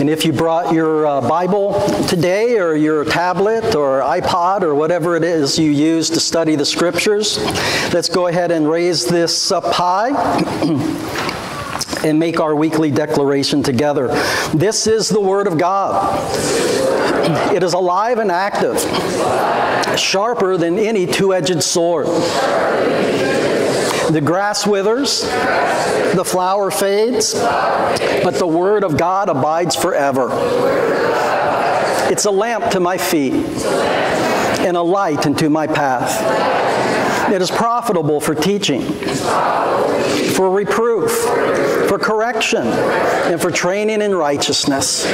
And if you brought your uh, Bible today, or your tablet, or iPod, or whatever it is you use to study the scriptures, let's go ahead and raise this up high. and make our weekly declaration together. This is the Word of God. It is alive and active, sharper than any two edged sword. The grass withers, the flower fades, but the Word of God abides forever. It's a lamp to my feet and a light into my path. It is profitable for teaching, for reproof, for correction, and for training in righteousness.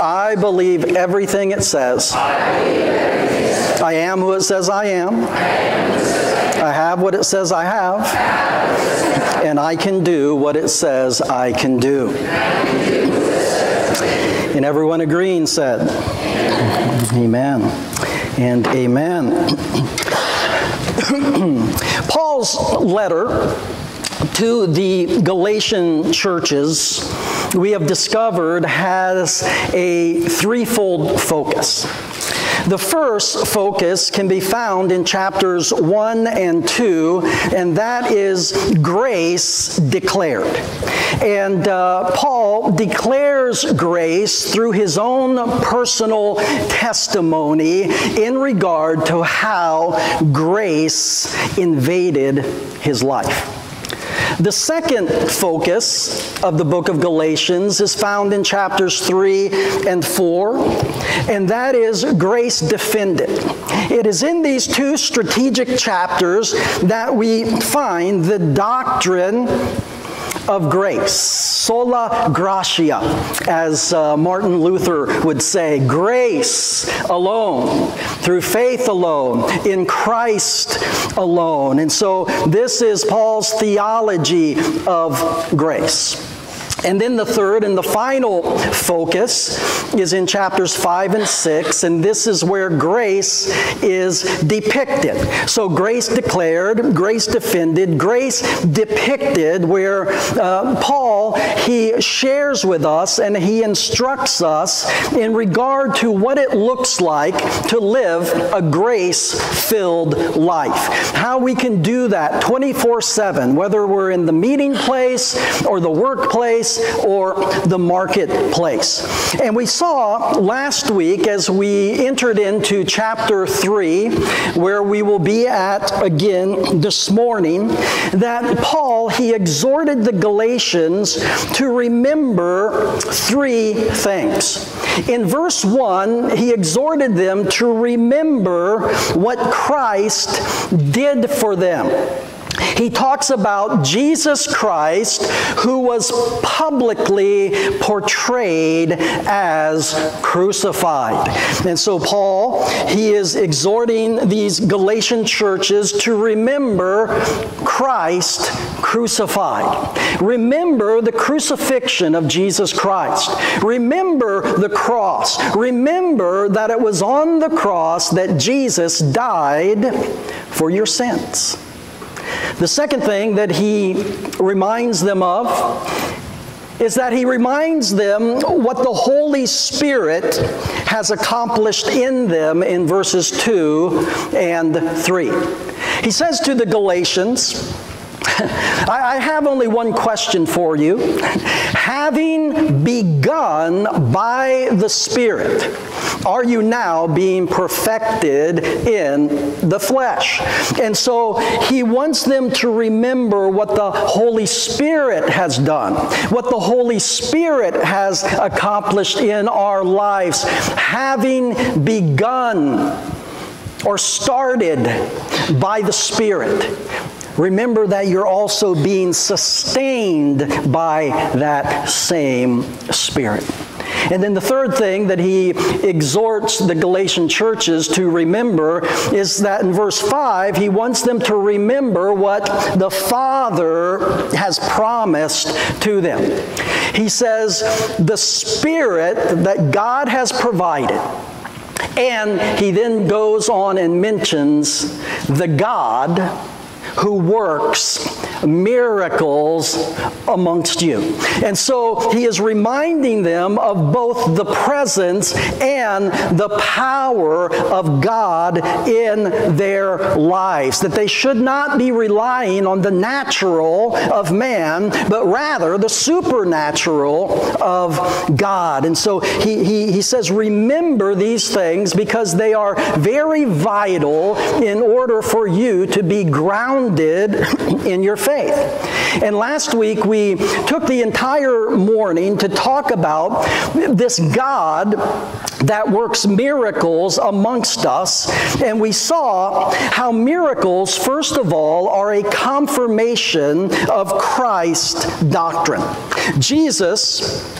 I believe everything it says. I am who it says I am. I have what it says I have. And I can do what it says I can do. And everyone agreeing said, Amen and amen. Paul's letter to the Galatian churches, we have discovered, has a threefold focus. The first focus can be found in chapters 1 and 2, and that is grace declared. And uh, Paul declares grace through his own personal testimony in regard to how grace invaded his life. The second focus of the book of Galatians is found in chapters 3 and 4, and that is grace defended. It is in these two strategic chapters that we find the doctrine of grace, sola gratia, as uh, Martin Luther would say, grace alone, through faith alone, in Christ alone. And so this is Paul's theology of grace. And then the third and the final focus is in chapters 5 and 6, and this is where grace is depicted. So, grace declared, grace defended, grace depicted, where uh, Paul, he shares with us and he instructs us in regard to what it looks like to live a grace filled life. How we can do that 24 7, whether we're in the meeting place or the workplace or the marketplace. And we saw last week as we entered into chapter 3, where we will be at again this morning, that Paul, he exhorted the Galatians to remember three things. In verse 1, he exhorted them to remember what Christ did for them. He talks about Jesus Christ who was publicly portrayed as crucified. And so Paul, he is exhorting these Galatian churches to remember Christ crucified. Remember the crucifixion of Jesus Christ. Remember the cross. Remember that it was on the cross that Jesus died for your sins. The second thing that he reminds them of is that he reminds them what the Holy Spirit has accomplished in them in verses 2 and 3. He says to the Galatians, I have only one question for you. Having begun by the Spirit, are you now being perfected in the flesh? And so he wants them to remember what the Holy Spirit has done, what the Holy Spirit has accomplished in our lives, having begun or started by the Spirit. Remember that you're also being sustained by that same Spirit. And then the third thing that he exhorts the Galatian churches to remember is that in verse 5, he wants them to remember what the Father has promised to them. He says, the Spirit that God has provided. And he then goes on and mentions the God who works miracles amongst you. And so he is reminding them of both the presence and the power of God in their lives, that they should not be relying on the natural of man, but rather the supernatural of God. And so he, he, he says, remember these things because they are very vital in order for you to be grounded in your faith. And last week we took the entire morning to talk about this God that works miracles amongst us. And we saw how miracles, first of all, are a confirmation of Christ's doctrine. Jesus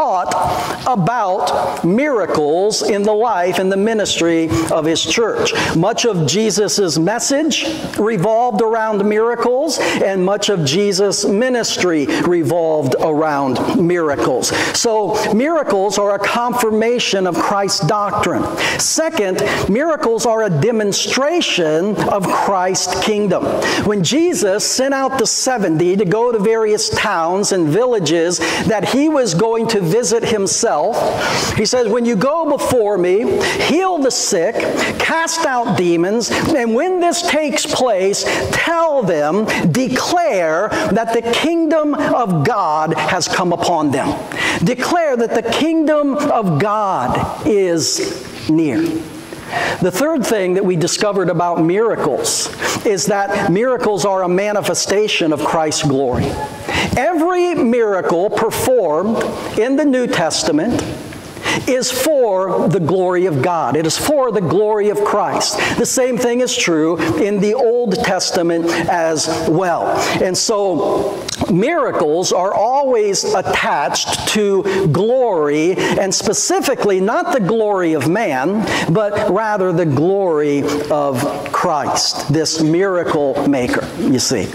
taught about miracles in the life and the ministry of his church. Much of Jesus' message revolved around miracles, and much of Jesus' ministry revolved around miracles. So, miracles are a confirmation of Christ's doctrine. Second, miracles are a demonstration of Christ's kingdom. When Jesus sent out the 70 to go to various towns and villages that he was going to visit himself. He says, When you go before me, heal the sick, cast out demons, and when this takes place, tell them, declare that the kingdom of God has come upon them. Declare that the kingdom of God is near. The third thing that we discovered about miracles is that miracles are a manifestation of Christ's glory. Every miracle performed in the New Testament is for the glory of God. It is for the glory of Christ. The same thing is true in the Old Testament as well. And so miracles are always attached to glory, and specifically not the glory of man, but rather the glory of Christ, this miracle maker, you see.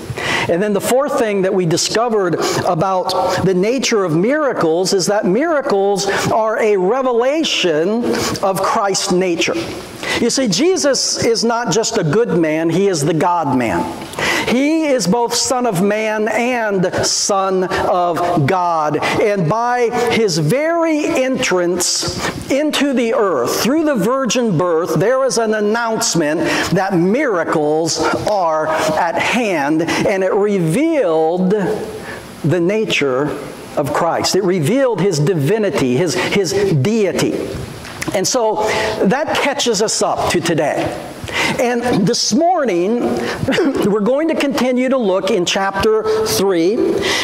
And then the fourth thing that we discovered about the nature of miracles is that miracles are a revelation of Christ's nature. You see, Jesus is not just a good man, he is the God man. He is both Son of Man and Son of God. And by his very entrance into the earth, through the virgin birth, there is an announcement that miracles are at hand, and it revealed the nature of Christ. It revealed his divinity, his, his deity. And so that catches us up to today. And this morning, we're going to continue to look in chapter 3,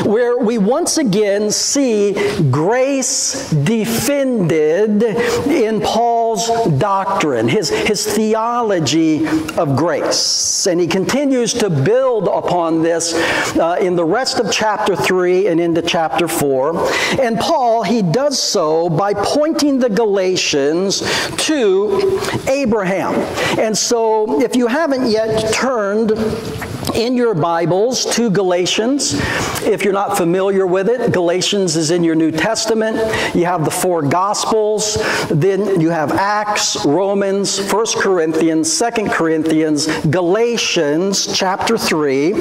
where we once again see grace defended in Paul's doctrine, his, his theology of grace. And he continues to build upon this uh, in the rest of chapter 3 and into chapter 4. And Paul, he does so by pointing the Galatians to Abraham. And so if you haven't yet turned in your Bibles to Galatians. If you're not familiar with it, Galatians is in your New Testament. You have the four Gospels, then you have Acts, Romans, 1 Corinthians, 2 Corinthians, Galatians chapter 3.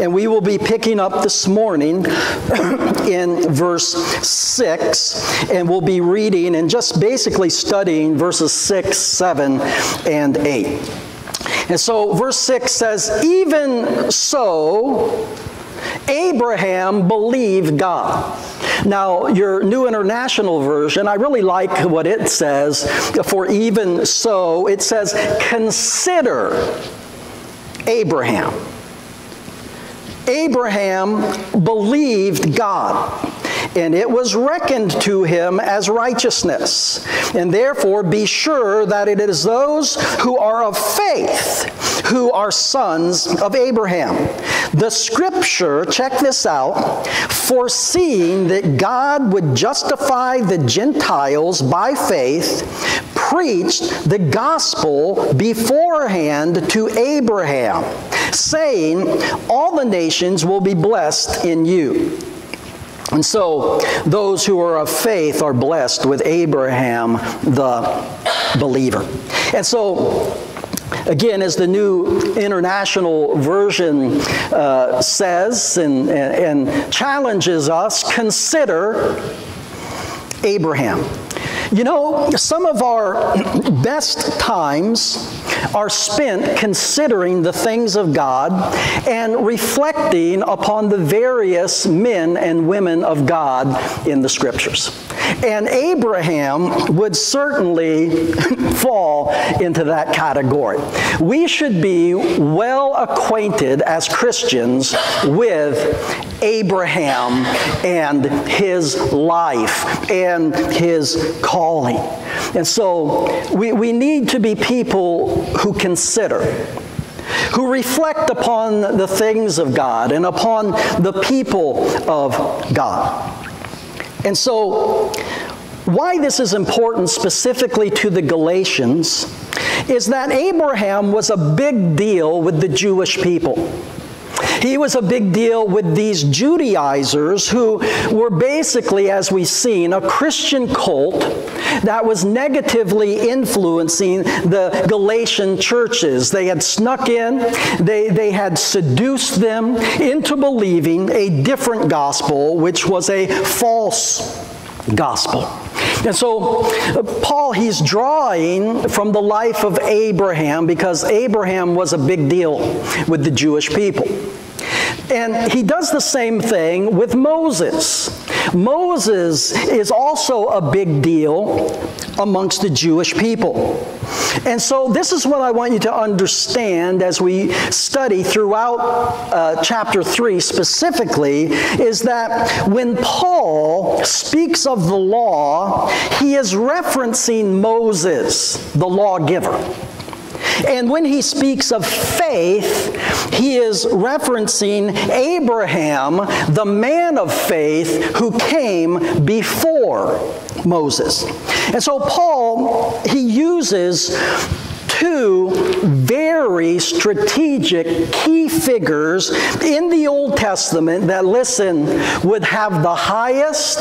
And we will be picking up this morning in verse 6, and we'll be reading and just basically studying verses 6, 7, and 8. And so verse 6 says, Even so, Abraham believed God. Now, your New International Version, I really like what it says. For even so, it says, Consider Abraham. Abraham believed God and it was reckoned to him as righteousness. And therefore, be sure that it is those who are of faith who are sons of Abraham. The scripture, check this out, foreseeing that God would justify the Gentiles by faith, preached the gospel beforehand to Abraham, saying, All the nations will be blessed in you. And so those who are of faith are blessed with Abraham the believer. And so Again, as the New International Version uh, says and, and, and challenges us, consider Abraham. You know, some of our best times are spent considering the things of God and reflecting upon the various men and women of God in the scriptures. And Abraham would certainly fall into that category. We should be well acquainted as Christians with Abraham and his life and his calling. And so we, we need to be people who consider who reflect upon the things of God and upon the people of God. And so, why this is important specifically to the Galatians is that Abraham was a big deal with the Jewish people. He was a big deal with these Judaizers who were basically, as we've seen, a Christian cult that was negatively influencing the Galatian churches. They had snuck in, they, they had seduced them into believing a different gospel, which was a false gospel. And so, uh, Paul, he's drawing from the life of Abraham because Abraham was a big deal with the Jewish people. And he does the same thing with Moses. Moses is also a big deal amongst the Jewish people. And so, this is what I want you to understand as we study throughout uh, chapter 3 specifically is that when Paul speaks of the law, he is referencing Moses, the lawgiver. And when he speaks of faith, he is referencing Abraham, the man of faith who came before Moses. And so Paul, he uses two very strategic key figures in the Old Testament that, listen, would have the highest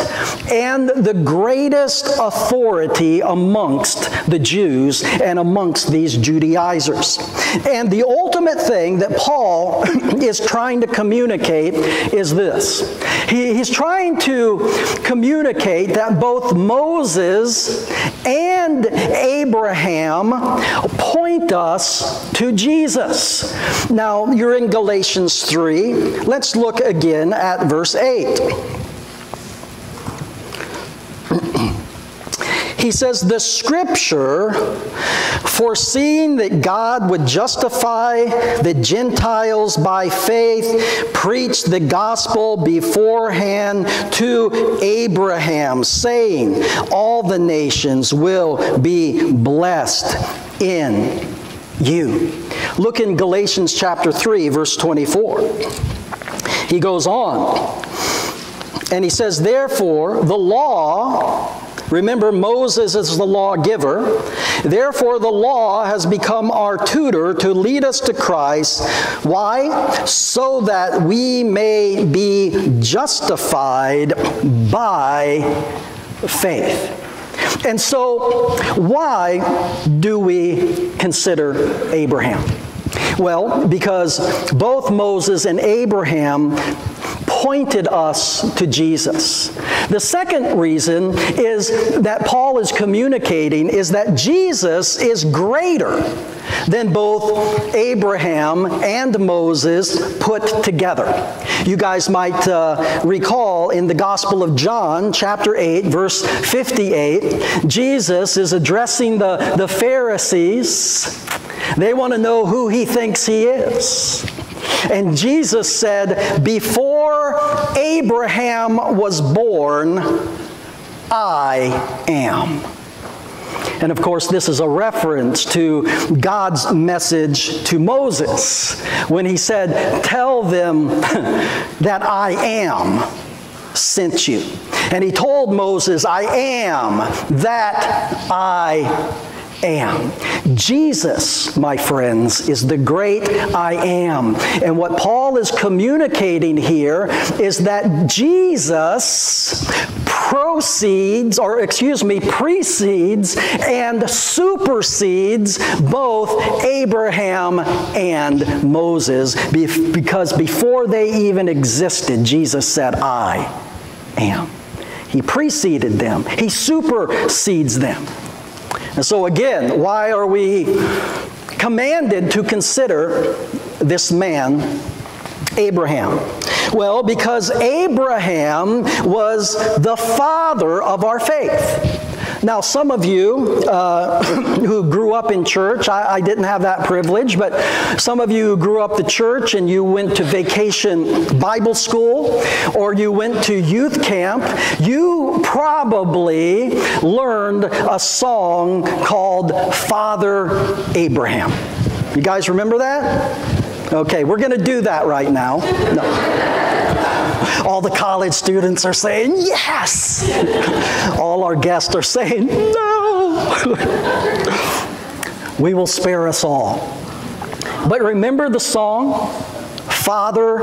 and the greatest authority amongst the Jews and amongst these Judaizers. And the ultimate thing that Paul is trying to communicate is this. He, he's trying to communicate that both Moses and Abraham point us to Jesus. Now, you're in Galatians 3. Let's look again at verse 8. he says, The scripture, foreseeing that God would justify the Gentiles by faith, preached the gospel beforehand to Abraham, saying, All the nations will be blessed in you. Look in Galatians chapter 3, verse 24. He goes on and he says, Therefore, the law, remember Moses is the lawgiver, therefore the law has become our tutor to lead us to Christ. Why? So that we may be justified by faith. And so, why do we consider Abraham? Well, because both Moses and Abraham pointed us to Jesus. The second reason is that Paul is communicating is that Jesus is greater than both Abraham and Moses put together. You guys might uh, recall in the Gospel of John, chapter 8, verse 58, Jesus is addressing the, the Pharisees. They want to know who he thinks he is. And Jesus said, Before Abraham was born, I am. And of course, this is a reference to God's message to Moses when he said, Tell them that I am sent you. And he told Moses, I am that I am. Jesus, my friends, is the great I am. And what Paul is communicating here is that Jesus proceeds, or excuse me, precedes and supersedes both Abraham and Moses because before they even existed, Jesus said, I am. He preceded them, He supersedes them. And so, again, why are we commanded to consider this man, Abraham? Well, because Abraham was the father of our faith. Now, some of you uh, who grew up in church, I, I, didn't have that privilege, but some of you who grew up the church and you went to vacation Bible school or you went to youth camp, you probably learned a song called Father Abraham. You guys remember that? Okay, we're going to do that right now. No. All the college students are saying, yes. All our guests are saying, no. we will spare us all. But remember the song, Father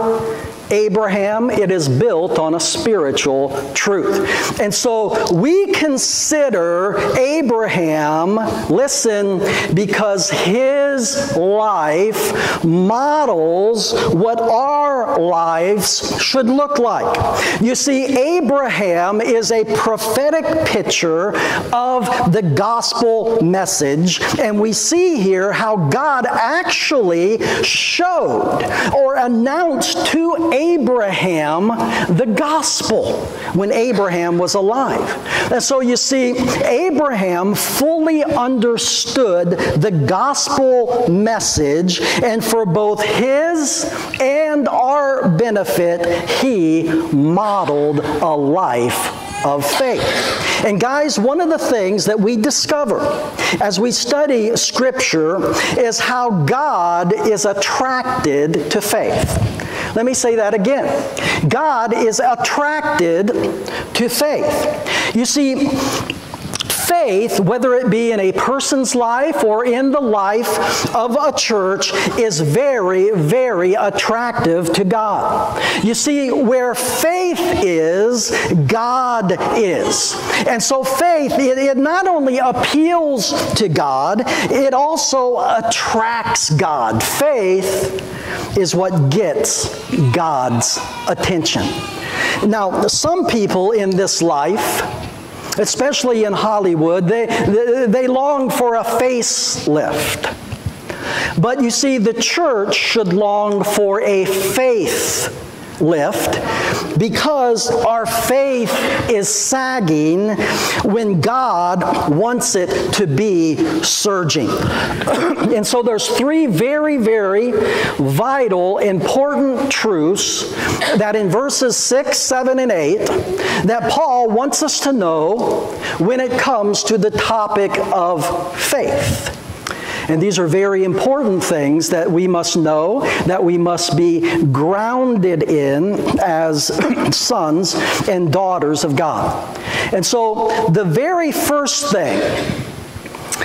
Abraham, it is built on a spiritual truth. And so we consider Abraham, listen, because his life models what our lives should look like. You see, Abraham is a prophetic picture of the gospel message, and we see here how God actually showed or announced to Abraham Abraham the gospel when Abraham was alive. And so you see, Abraham fully understood the gospel message, and for both his and our benefit, he modeled a life of faith. And guys, one of the things that we discover as we study Scripture is how God is attracted to faith. Let me say that again. God is attracted to faith. You see, faith, whether it be in a person's life or in the life of a church, is very, very attractive to God. You see, where faith is, God is. And so faith, it, it not only appeals to God, it also attracts God. Faith is what gets God's attention. Now, some people in this life, especially in Hollywood, they, they, they long for a facelift. But you see, the church should long for a faith lift because our faith is sagging when God wants it to be surging. and so there's three very, very vital, important truths that in verses 6, 7, and 8 that Paul wants us to know when it comes to the topic of faith. And these are very important things that we must know, that we must be grounded in as sons and daughters of God. And so the very first thing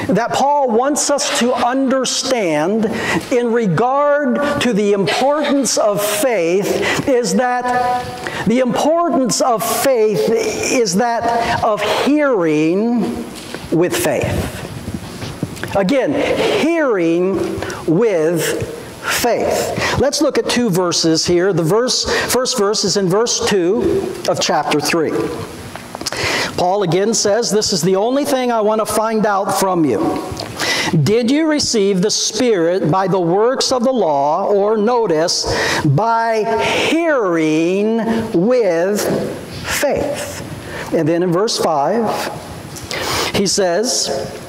that Paul wants us to understand in regard to the importance of faith is that the importance of faith is that of hearing with faith. Again, hearing with faith. Let's look at two verses here. The verse, first verse is in verse 2 of chapter 3. Paul again says, This is the only thing I want to find out from you. Did you receive the Spirit by the works of the law, or notice, by hearing with faith? And then in verse 5, he says,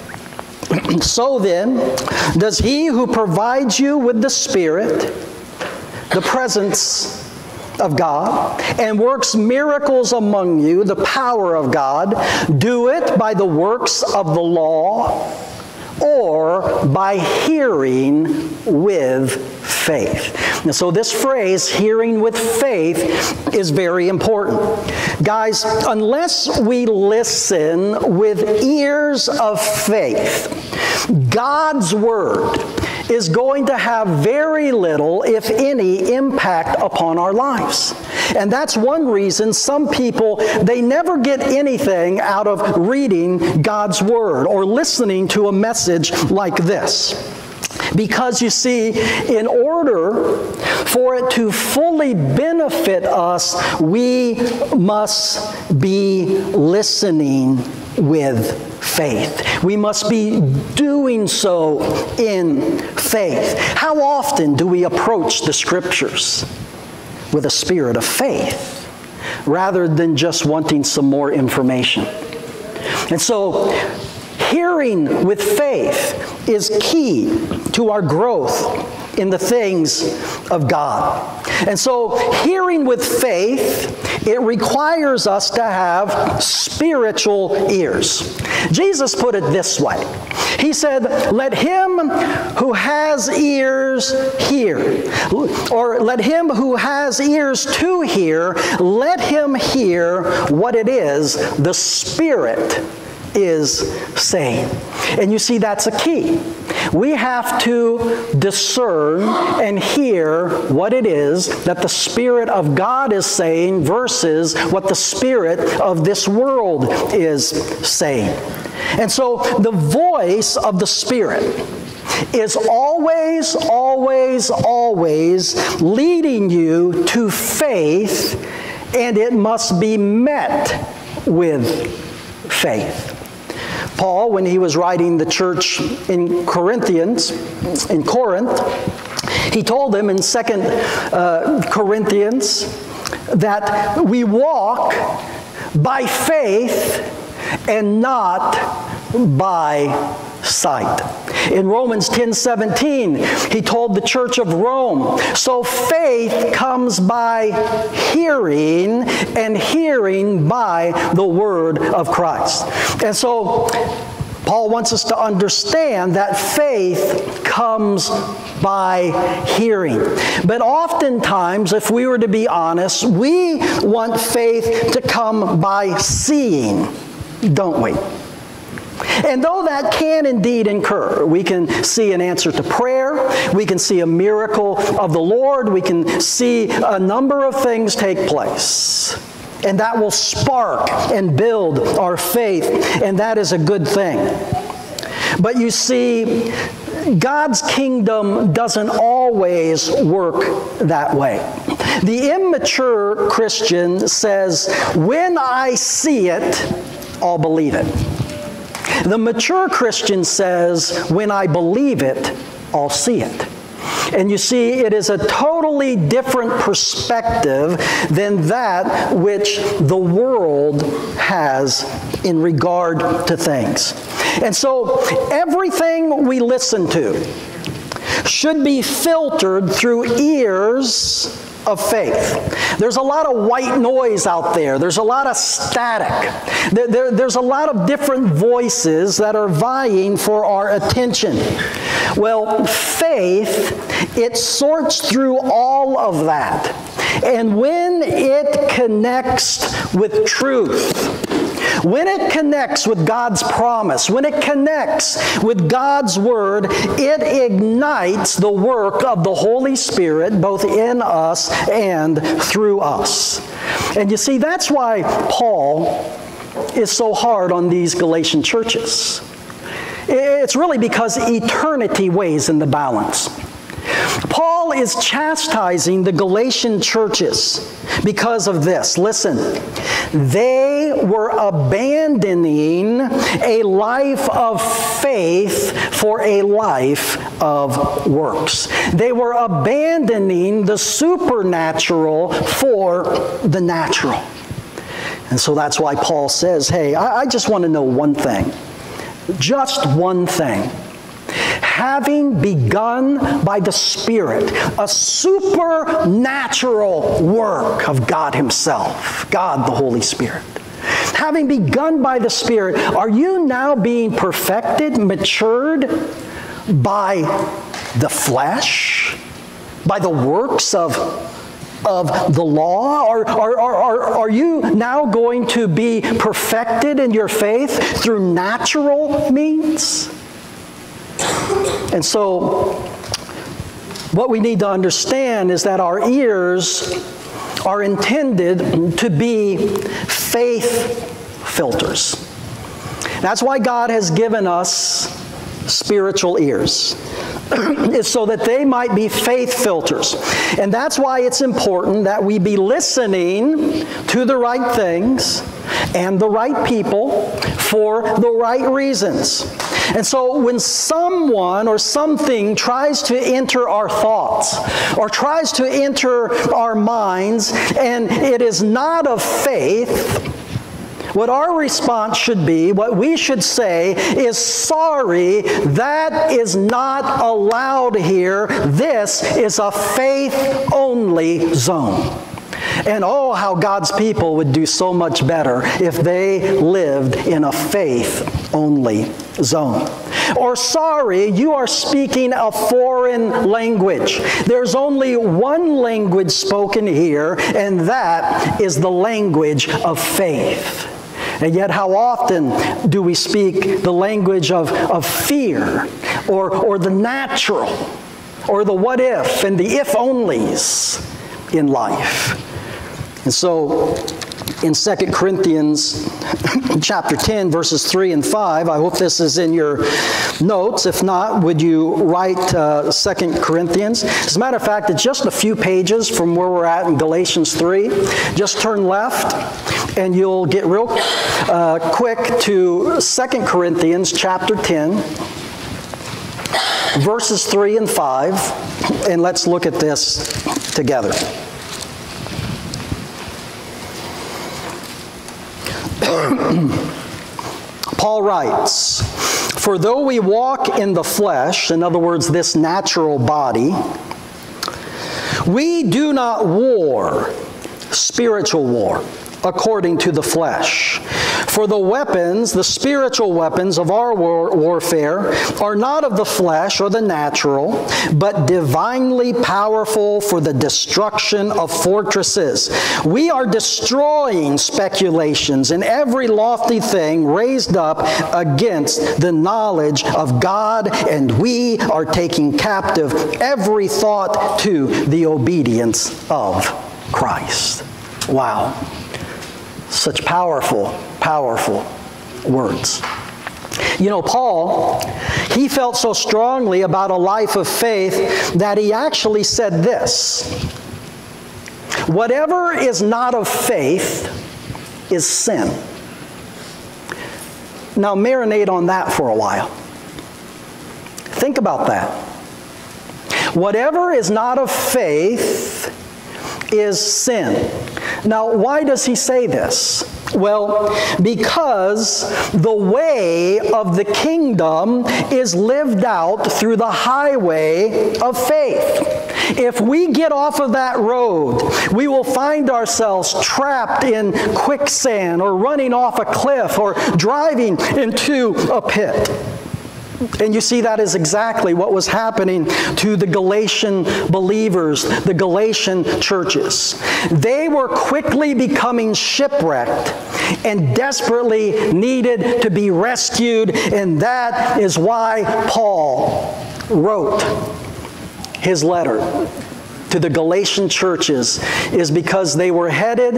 so then, does he who provides you with the Spirit, the presence of God, and works miracles among you, the power of God, do it by the works of the law or by hearing with faith. And so this phrase, hearing with faith, is very important. Guys, unless we listen with ears of faith, God's word is going to have very little, if any, impact upon our lives. And that's one reason some people, they never get anything out of reading God's Word or listening to a message like this. Because you see, in order for it to fully benefit us, we must be listening with faith. We must be doing so in faith. How often do we approach the scriptures with a spirit of faith rather than just wanting some more information? And so, hearing with faith is key to our growth in the things of God. And so, hearing with faith, it requires us to have spiritual ears. Jesus put it this way He said, Let him who has ears hear, or let him who has ears to hear, let him hear what it is the Spirit is saying. And you see, that's a key. We have to discern and hear what it is that the Spirit of God is saying versus what the Spirit of this world is saying. And so the voice of the Spirit is always, always, always leading you to faith, and it must be met with faith. Paul, when he was writing the church in Corinthians, in Corinth, he told them in Second uh, Corinthians that we walk by faith and not by sight. In Romans 10 17, he told the church of Rome, so faith comes by hearing, and hearing by the word of Christ. And so, Paul wants us to understand that faith comes by hearing. But oftentimes, if we were to be honest, we want faith to come by seeing, don't we? And though that can indeed incur, we can see an answer to prayer, we can see a miracle of the Lord, we can see a number of things take place. And that will spark and build our faith, and that is a good thing. But you see, God's kingdom doesn't always work that way. The immature Christian says, When I see it, I'll believe it. The mature Christian says, when I believe it, I'll see it. And you see, it is a totally different perspective than that which the world has in regard to things. And so, everything we listen to should be filtered through ears of faith. There's a lot of white noise out there. There's a lot of static. There, there, there's a lot of different voices that are vying for our attention. Well, faith, it sorts through all of that. And when it connects with truth, when it connects with God's promise, when it connects with God's Word, it ignites the work of the Holy Spirit both in us and through us. And you see, that's why Paul is so hard on these Galatian churches. It's really because eternity weighs in the balance. Paul is chastising the Galatian churches because of this. Listen, they were abandoning a life of faith for a life of works. They were abandoning the supernatural for the natural. And so that's why Paul says, hey, I, I just want to know one thing. Just one thing having begun by the Spirit a supernatural work of God Himself, God the Holy Spirit. Having begun by the Spirit, are you now being perfected, matured by the flesh? by the works of, of the law? Are, are, are, are you now going to be perfected in your faith through natural means? And so, what we need to understand is that our ears are intended to be faith filters. That's why God has given us spiritual ears. is so that they might be faith filters. And that's why it's important that we be listening to the right things and the right people for the right reasons. And so when someone or something tries to enter our thoughts or tries to enter our minds and it is not of faith, what our response should be, what we should say is sorry, that is not allowed here. This is a faith only zone. And oh, how God's people would do so much better if they lived in a faith only zone. Or, sorry, you are speaking a foreign language. There's only one language spoken here, and that is the language of faith. And yet, how often do we speak the language of, of fear or, or the natural or the what if and the if onlys in life? And so, in 2 Corinthians chapter 10, verses 3 and 5. I hope this is in your notes. If not, would you write uh, 2 Corinthians? As a matter of fact, it's just a few pages from where we're at in Galatians 3. Just turn left and you'll get real uh, quick to 2 Corinthians chapter 10, verses 3 and 5, and let's look at this together. Paul writes, For though we walk in the flesh, in other words, this natural body, we do not war, spiritual war according to the flesh. For the weapons, the spiritual weapons of our war- warfare, are not of the flesh or the natural, but divinely powerful for the destruction of fortresses. We are destroying speculations and every lofty thing raised up against the knowledge of God, and we are taking captive every thought to the obedience of Christ. Wow. Such powerful, powerful words. You know, Paul, he felt so strongly about a life of faith that he actually said this Whatever is not of faith is sin. Now, marinate on that for a while. Think about that. Whatever is not of faith is sin. Now, why does he say this? Well, because the way of the kingdom is lived out through the highway of faith. If we get off of that road, we will find ourselves trapped in quicksand or running off a cliff or driving into a pit. And you see, that is exactly what was happening to the Galatian believers, the Galatian churches. They were quickly becoming shipwrecked and desperately needed to be rescued, and that is why Paul wrote his letter to the Galatian churches, is because they were headed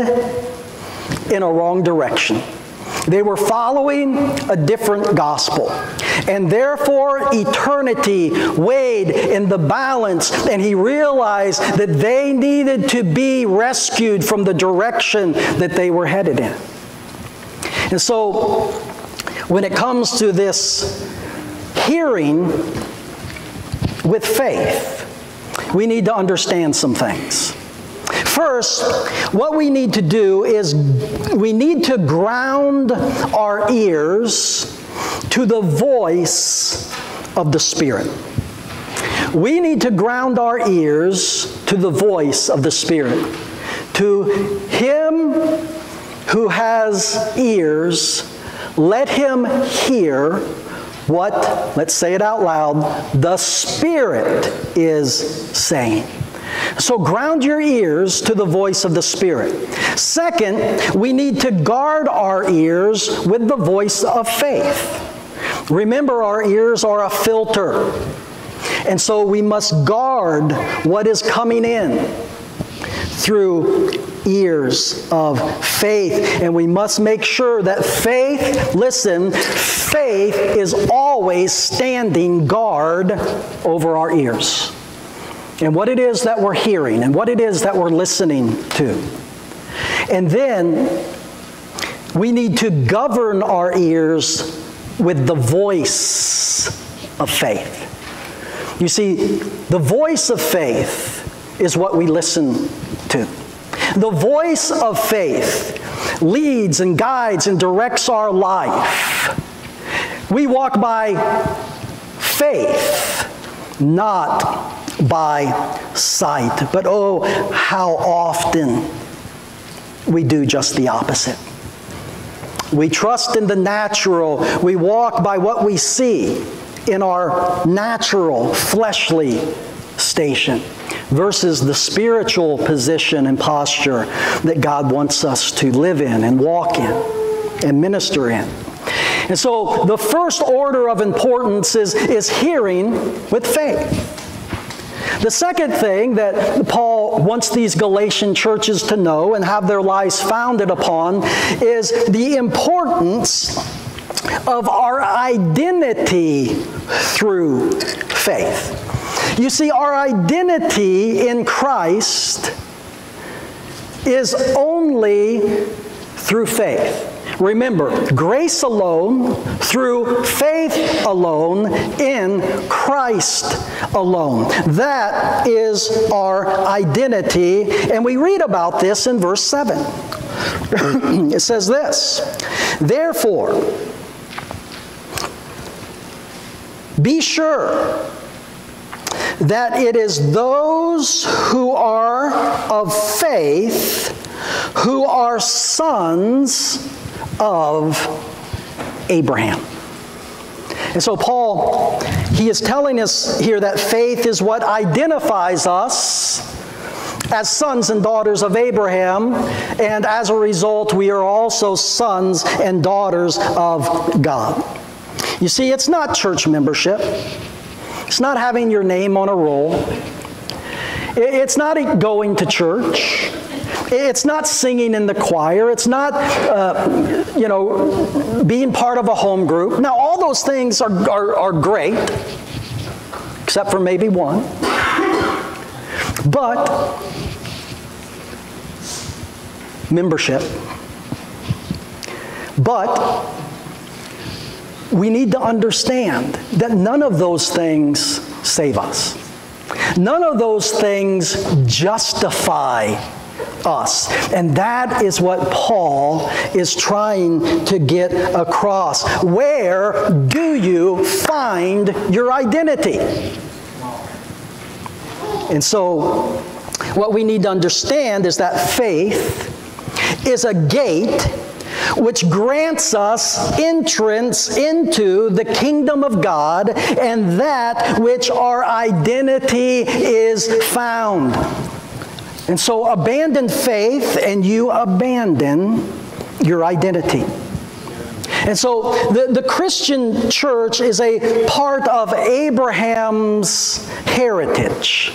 in a wrong direction. They were following a different gospel. And therefore, eternity weighed in the balance, and he realized that they needed to be rescued from the direction that they were headed in. And so, when it comes to this hearing with faith, we need to understand some things. First, what we need to do is we need to ground our ears to the voice of the Spirit. We need to ground our ears to the voice of the Spirit. To Him who has ears, let him hear what, let's say it out loud, the Spirit is saying. So ground your ears to the voice of the Spirit. Second, we need to guard our ears with the voice of faith. Remember, our ears are a filter. And so we must guard what is coming in through ears of faith. And we must make sure that faith, listen, faith is always standing guard over our ears and what it is that we're hearing and what it is that we're listening to. And then we need to govern our ears with the voice of faith. You see, the voice of faith is what we listen to. The voice of faith leads and guides and directs our life. We walk by faith, not by sight. But oh, how often we do just the opposite. We trust in the natural. We walk by what we see in our natural, fleshly station versus the spiritual position and posture that God wants us to live in and walk in and minister in. And so the first order of importance is, is hearing with faith. The second thing that Paul wants these Galatian churches to know and have their lives founded upon is the importance of our identity through faith. You see, our identity in Christ is only through faith. Remember, grace alone, through faith alone, in Christ alone. That is our identity, and we read about this in verse 7. it says this Therefore, be sure that it is those who are of faith who are sons of Abraham. And so, Paul, he is telling us here that faith is what identifies us as sons and daughters of Abraham, and as a result, we are also sons and daughters of God. You see, it's not church membership. It's not having your name on a roll. It's not going to church. It's not singing in the choir. It's not, uh, you know, being part of a home group. Now, all those things are, are, are great, except for maybe one. But membership. But we need to understand that none of those things save us. None of those things justify us. And that is what Paul is trying to get across. Where do you find your identity? And so, what we need to understand is that faith is a gate which grants us entrance into the kingdom of God and that which our identity is found. And so abandon faith and you abandon your identity. And so the, the Christian church is a part of Abraham's heritage.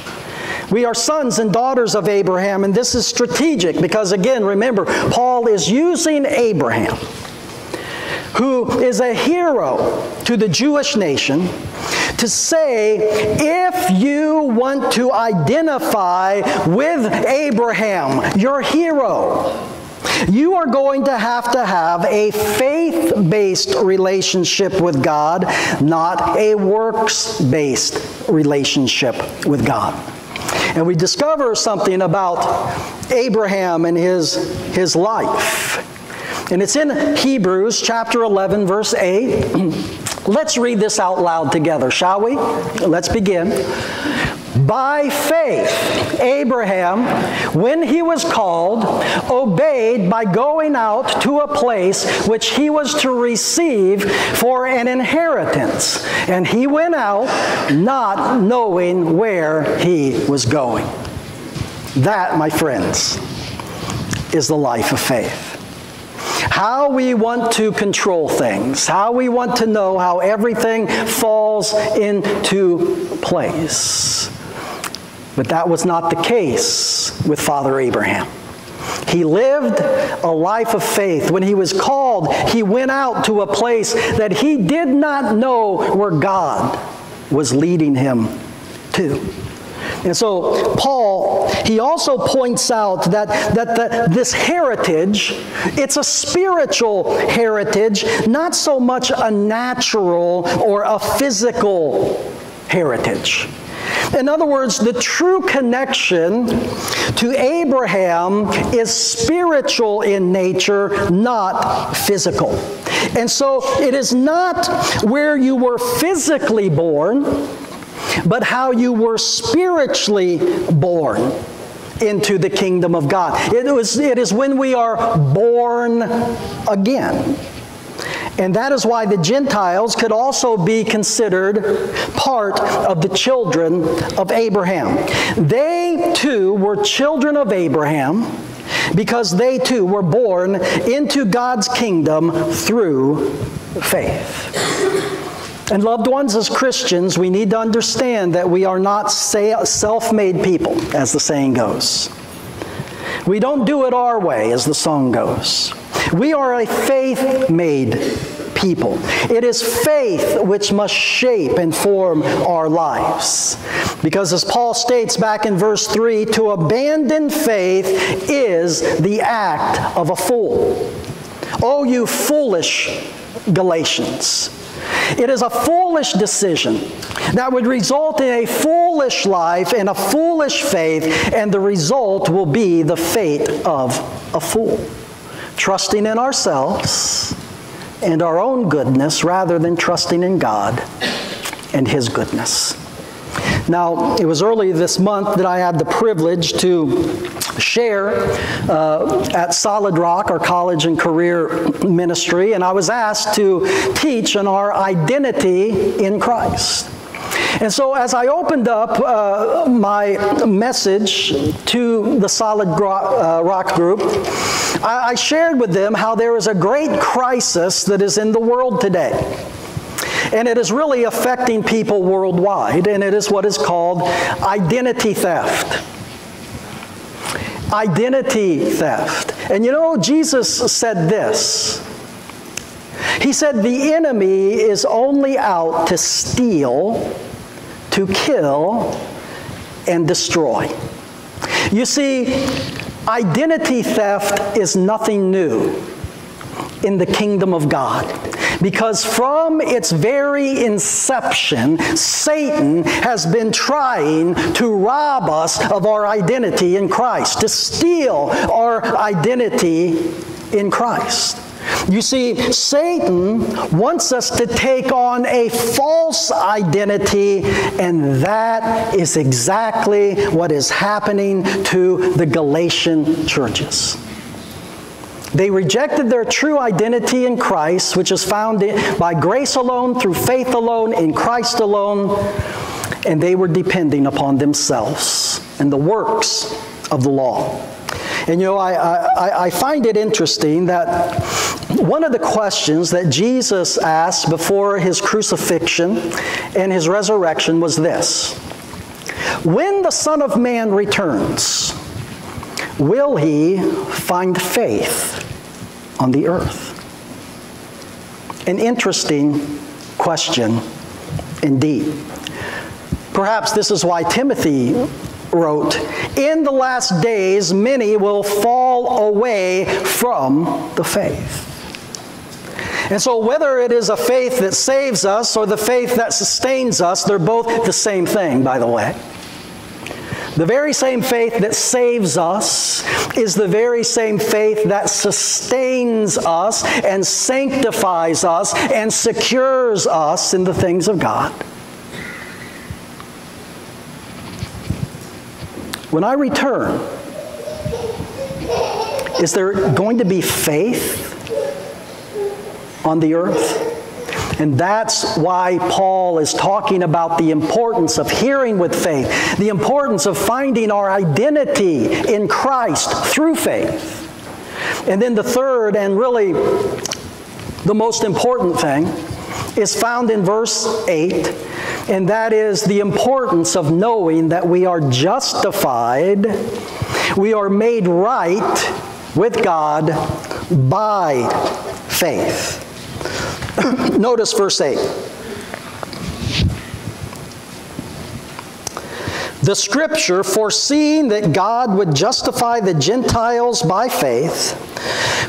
We are sons and daughters of Abraham, and this is strategic because, again, remember, Paul is using Abraham, who is a hero to the Jewish nation, to say if you want to identify with Abraham, your hero, you are going to have to have a faith based relationship with God, not a works based relationship with God. And we discover something about Abraham and his, his life. And it's in Hebrews chapter 11, verse 8. Let's read this out loud together, shall we? Let's begin. By faith, Abraham, when he was called, obeyed by going out to a place which he was to receive for an inheritance. And he went out not knowing where he was going. That, my friends, is the life of faith. How we want to control things, how we want to know how everything falls into place. But that was not the case with Father Abraham. He lived a life of faith. When he was called, he went out to a place that he did not know where God was leading him to. And so Paul, he also points out that, that the, this heritage, it's a spiritual heritage, not so much a natural or a physical heritage. In other words, the true connection to Abraham is spiritual in nature, not physical. And so it is not where you were physically born, but how you were spiritually born into the kingdom of God. It, was, it is when we are born again. And that is why the Gentiles could also be considered part of the children of Abraham. They too were children of Abraham because they too were born into God's kingdom through faith. And loved ones, as Christians, we need to understand that we are not self made people, as the saying goes. We don't do it our way, as the song goes. We are a faith made people. It is faith which must shape and form our lives. Because as Paul states back in verse 3, to abandon faith is the act of a fool. Oh, you foolish Galatians. It is a foolish decision that would result in a foolish life and a foolish faith, and the result will be the fate of a fool. Trusting in ourselves and our own goodness rather than trusting in God and His goodness. Now, it was early this month that I had the privilege to share uh, at Solid Rock, our college and career ministry, and I was asked to teach on our identity in Christ. And so, as I opened up uh, my message to the Solid uh, Rock group, I, I shared with them how there is a great crisis that is in the world today. And it is really affecting people worldwide, and it is what is called identity theft identity theft. And you know, Jesus said this. He said, The enemy is only out to steal, to kill, and destroy. You see, identity theft is nothing new in the kingdom of God. Because from its very inception, Satan has been trying to rob us of our identity in Christ, to steal our identity in Christ. You see, Satan wants us to take on a false identity, and that is exactly what is happening to the Galatian churches. They rejected their true identity in Christ, which is found by grace alone, through faith alone, in Christ alone, and they were depending upon themselves and the works of the law. And you know, I, I, I, find it interesting that one of the questions that Jesus asked before his crucifixion and his resurrection was this When the Son of Man returns, will he find faith on the earth? An interesting question indeed. Perhaps this is why Timothy wrote, In the last days, many will fall away from the faith. And so, whether it is a faith that saves us or the faith that sustains us, they're both the same thing, by the way. The very same faith that saves us is the very same faith that sustains us and sanctifies us and secures us in the things of God. When I return, is there going to be faith on the earth? And that's why Paul is talking about the importance of hearing with faith, the importance of finding our identity in Christ through faith. And then the third, and really the most important thing, is found in verse 8, and that is the importance of knowing that we are justified, we are made right with God by faith. Notice verse 8. The scripture, foreseeing that God would justify the Gentiles by faith,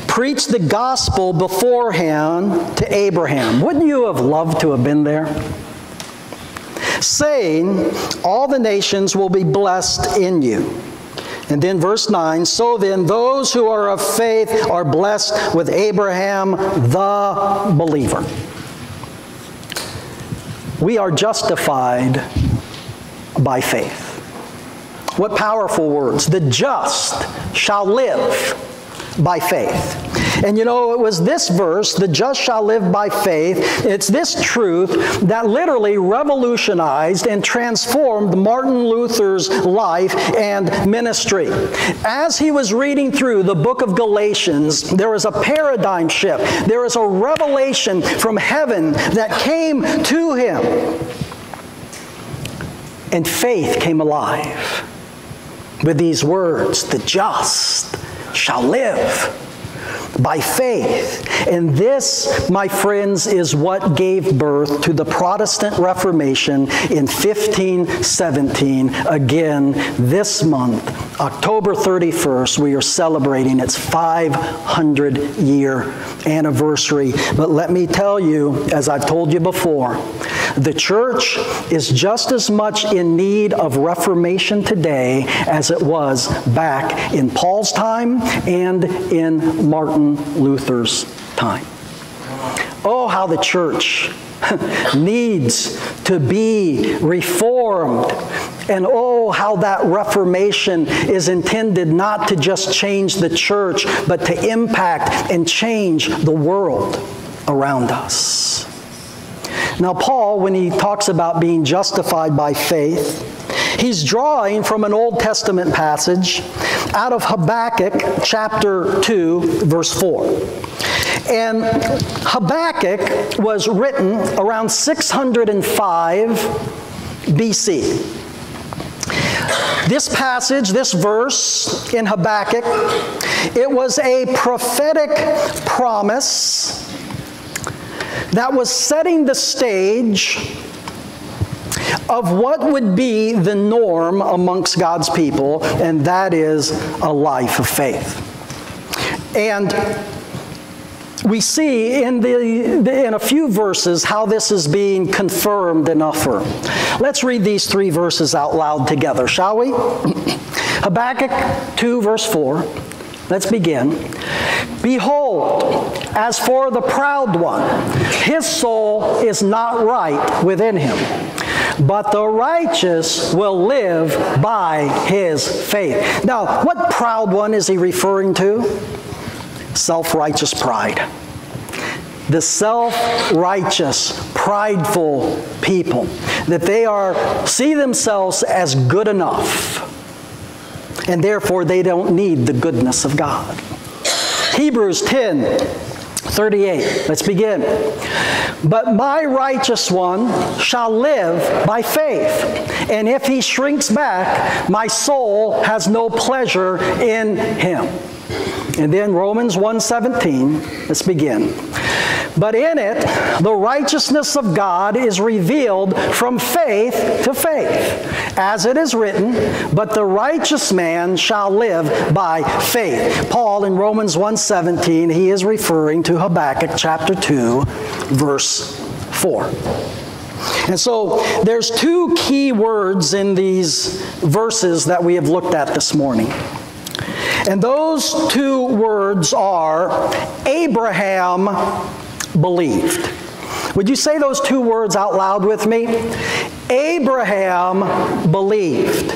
preached the gospel beforehand to Abraham. Wouldn't you have loved to have been there? Saying, All the nations will be blessed in you. And then verse 9, so then those who are of faith are blessed with Abraham the believer. We are justified by faith. What powerful words. The just shall live by faith. And you know, it was this verse, the just shall live by faith, it's this truth that literally revolutionized and transformed Martin Luther's life and ministry. As he was reading through the book of Galatians, there was a paradigm shift. There was a revelation from heaven that came to him. And faith came alive with these words the just shall live by faith. And this, my friends, is what gave birth to the Protestant Reformation in 1517. Again, this month, October 31st, we are celebrating its 500 year anniversary. But let me tell you, as I've told you before, the church is just as much in need of reformation today as it was back in Paul's time and in Luther's time. Oh, how the church needs to be reformed. And oh, how that reformation is intended not to just change the church, but to impact and change the world around us. Now, Paul, when he talks about being justified by faith, he's drawing from an Old Testament passage out of Habakkuk chapter 2, verse 4. And Habakkuk was written around 605 BC. This passage, this verse in Habakkuk, it was a prophetic promise that was setting the stage of what would be the norm amongst God's people, and that is a life of faith. And we see in, the, in a few verses how this is being confirmed and affirmed. Let's read these three verses out loud together, shall we? Habakkuk 2, verse 4. Let's begin. Behold, as for the proud one, his soul is not right within him, but the righteous will live by his faith. Now, what proud one is he referring to? Self righteous pride. The self righteous, prideful people, that they are, see themselves as good enough and therefore they don't need the goodness of God. Hebrews 10 38. Let's begin. But my righteous one shall live by faith, and if he shrinks back, my soul has no pleasure in him. And then Romans 1:17. Let's begin. But in it, the righteousness of God is revealed from faith to faith. As it is written, but the righteous man shall live by faith. Paul in Romans 1:17, he is referring to Habakkuk chapter 2, verse 4. And so there's two key words in these verses that we have looked at this morning. And those two words are Abraham believed. Would you say those two words out loud with me? Abraham believed.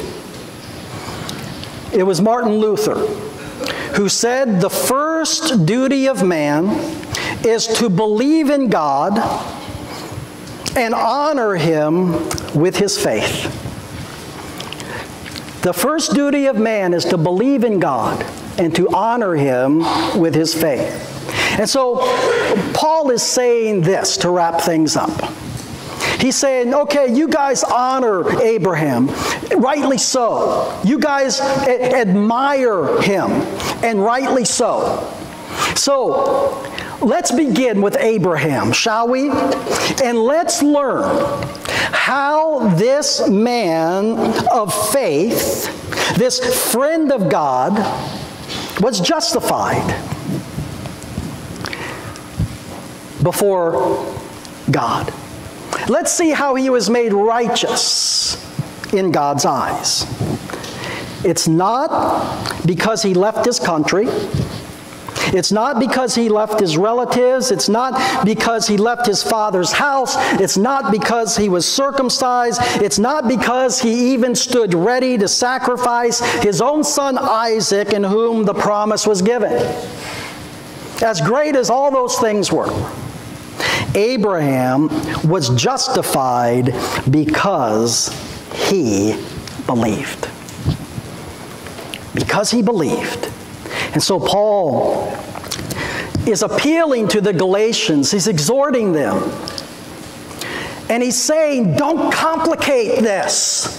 It was Martin Luther who said the first duty of man is to believe in God and honor him with his faith. The first duty of man is to believe in God and to honor him with his faith. And so Paul is saying this to wrap things up. He's saying, okay, you guys honor Abraham, rightly so. You guys admire him, and rightly so. So, let's begin with Abraham, shall we? And let's learn how this man of faith, this friend of God, was justified before God. Let's see how he was made righteous in God's eyes. It's not because he left his country. It's not because he left his relatives. It's not because he left his father's house. It's not because he was circumcised. It's not because he even stood ready to sacrifice his own son Isaac, in whom the promise was given. As great as all those things were, Abraham was justified because he believed. Because he believed. And so Paul is appealing to the Galatians, he's exhorting them. And he's saying, don't complicate this.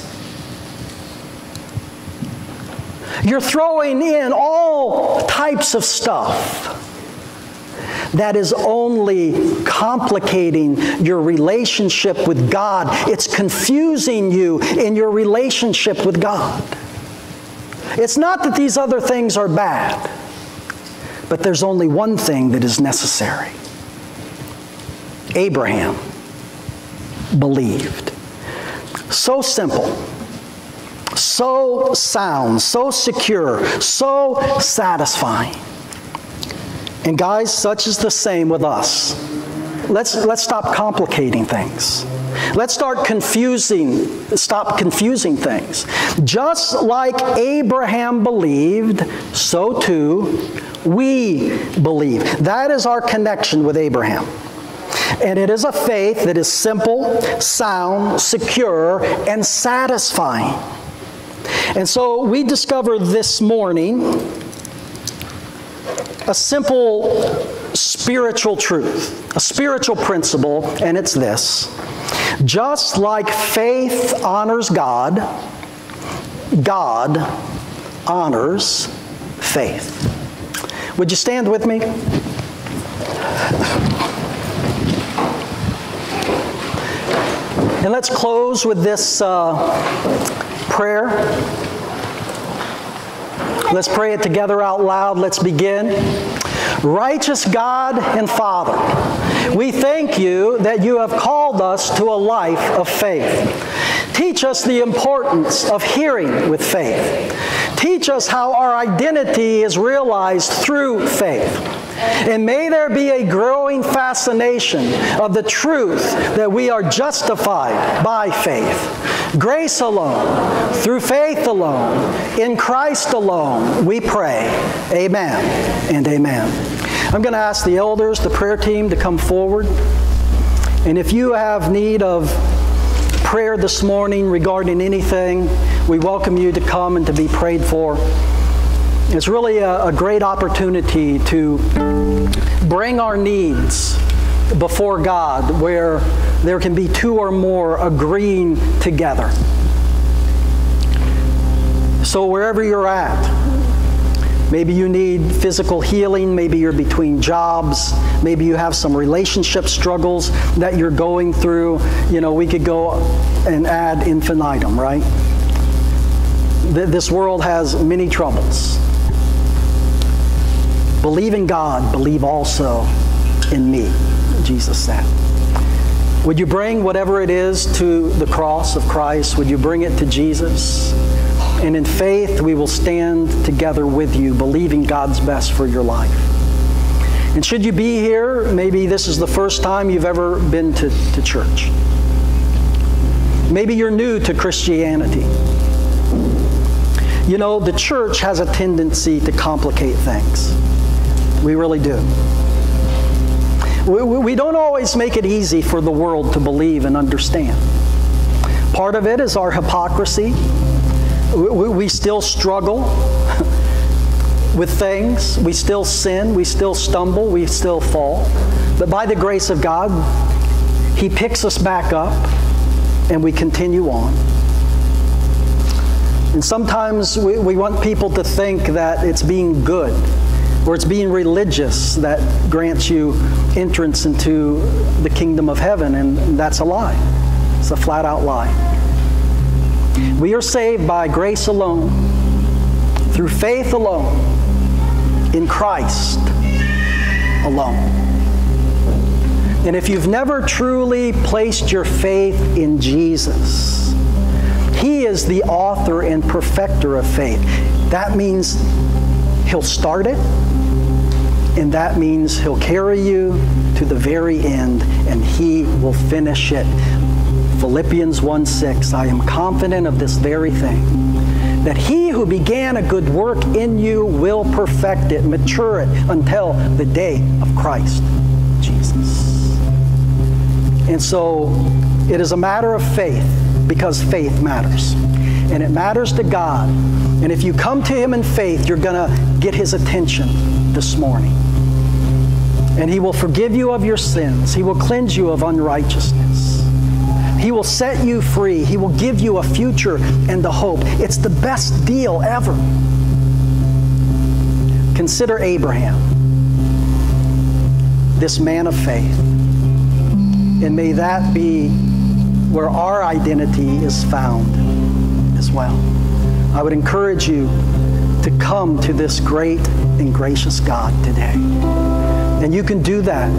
You're throwing in all types of stuff that is only complicating your relationship with God. It's confusing you in your relationship with God. It's not that these other things are bad, but there's only one thing that is necessary. Abraham believed. So simple, so sound, so secure, so satisfying. And guys, such is the same with us. Let's, let's stop complicating things. Let's start confusing, stop confusing things. Just like Abraham believed, so too we believe. That is our connection with Abraham. And it is a faith that is simple, sound, secure, and satisfying. And so we discover this morning a simple spiritual truth, a spiritual principle, and it's this. Just like faith honors God, God honors faith. Would you stand with me? And let's close with this uh, prayer. Let's pray it together out loud. Let's begin. Righteous God and Father, we thank you that you have called us to a life of faith. Teach us the importance of hearing with faith. Teach us how our identity is realized through faith. And may there be a growing fascination of the truth that we are justified by faith. Grace alone, through faith alone, in Christ alone, we pray. Amen and amen. I'm going to ask the elders, the prayer team, to come forward. And if you have need of prayer this morning regarding anything, we welcome you to come and to be prayed for. It's really a, a great opportunity to bring our needs before God where there can be two or more agreeing together. So, wherever you're at, maybe you need physical healing, maybe you're between jobs, maybe you have some relationship struggles that you're going through. You know, we could go and ad infinitum, right? This world has many troubles. Believe in God, believe also in me, Jesus said. Would you bring whatever it is to the cross of Christ? Would you bring it to Jesus? And in faith, we will stand together with you, believing God's best for your life. And should you be here, maybe this is the first time you've ever been to, to church. Maybe you're new to Christianity. You know, the church has a tendency to complicate things. We really do. We, we don't always make it easy for the world to believe and understand. Part of it is our hypocrisy. We, we still struggle with things. We still sin. We still stumble. We still fall. But by the grace of God, He picks us back up and we continue on. And sometimes we, we want people to think that it's being good or it's being religious that grants you entrance into the kingdom of heaven, and that's a lie. It's a flat out lie. We are saved by grace alone, through faith alone, in Christ alone. And if you've never truly placed your faith in Jesus, He is the author and perfecter of faith. That means He'll start it, and that means He'll carry you to the very end, and He will finish it. Philippians 1 6, I am confident of this very thing, that He who began a good work in you will perfect it, mature it until the day of Christ Jesus. And so it is a matter of faith because faith matters. And it matters to God. And if you come to Him in faith, you're going to get His attention this morning. And He will forgive you of your sins, He will cleanse you of unrighteousness. He will set you free. He will give you a future and a hope. It's the best deal ever. Consider Abraham, this man of faith. And may that be where our identity is found as well. I would encourage you to come to this great and gracious God today. And you can do that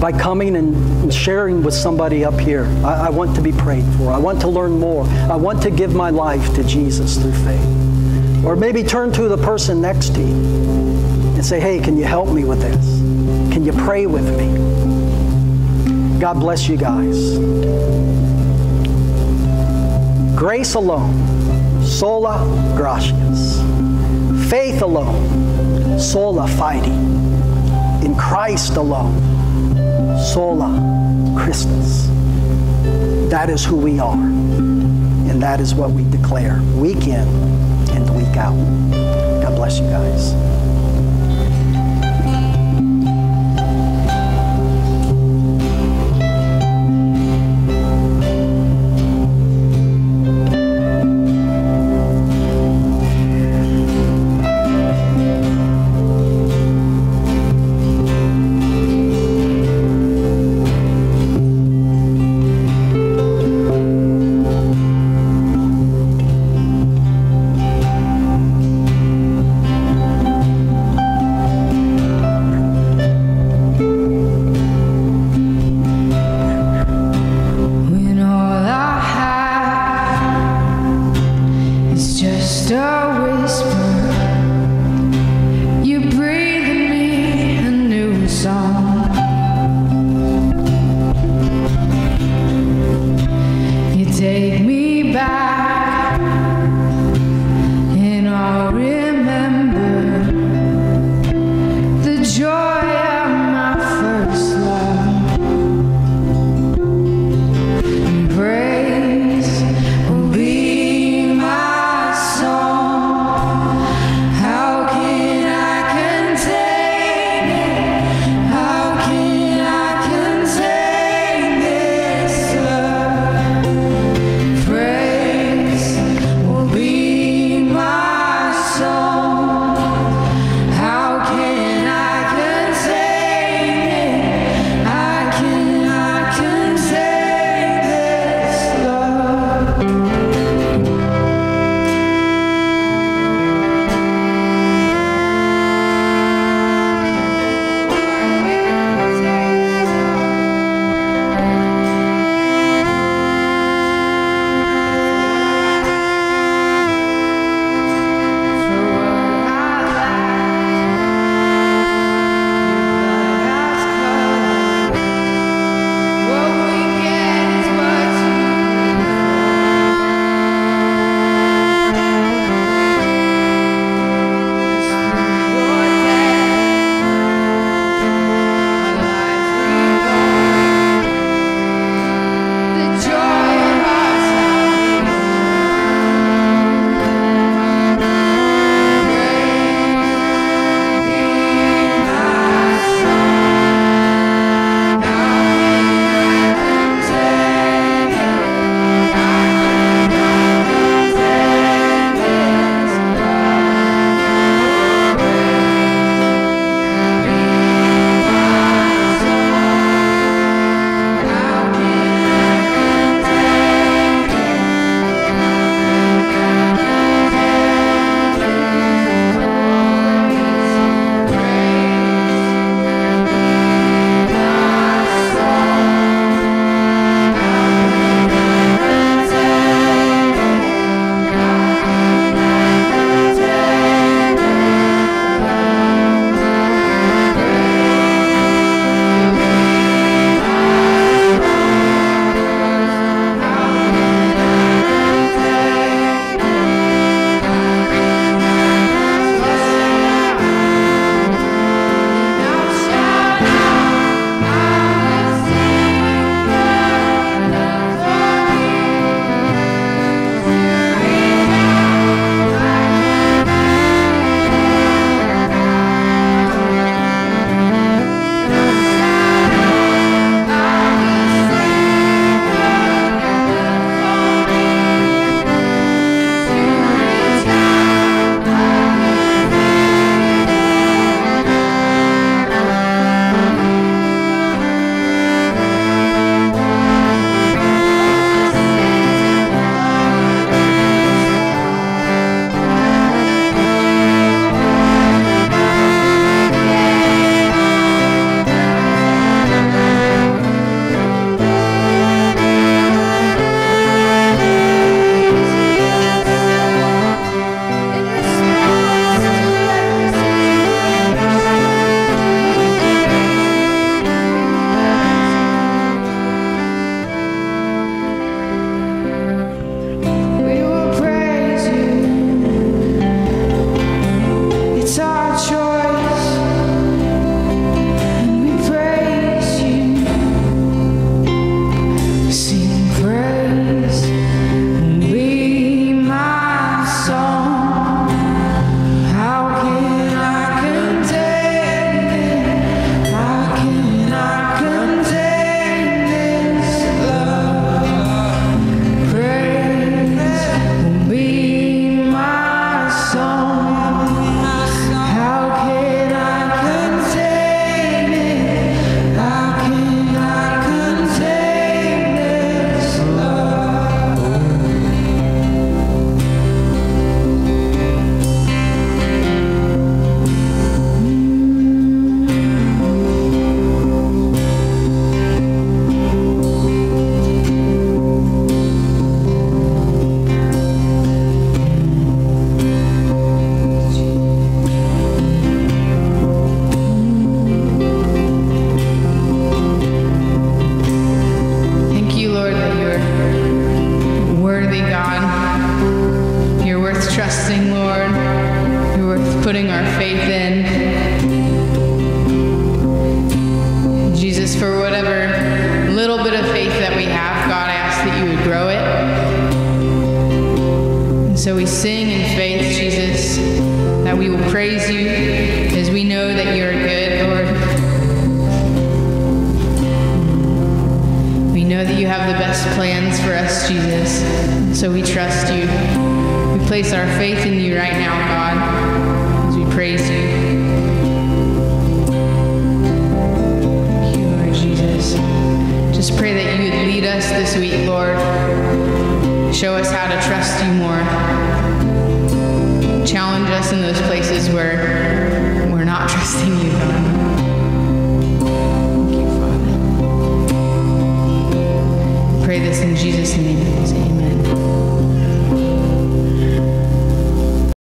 by coming and sharing with somebody up here. I, I, want to be prayed for. I want to learn more. I want to give my life to Jesus through faith. Or maybe turn to the person next to you and say, hey, can you help me with this? Can you pray with me? God bless you guys. Grace alone, sola gratias. Faith alone, sola fide. In Christ alone, sola Christus. That is who we are. And that is what we declare week in and week out. God bless you guys.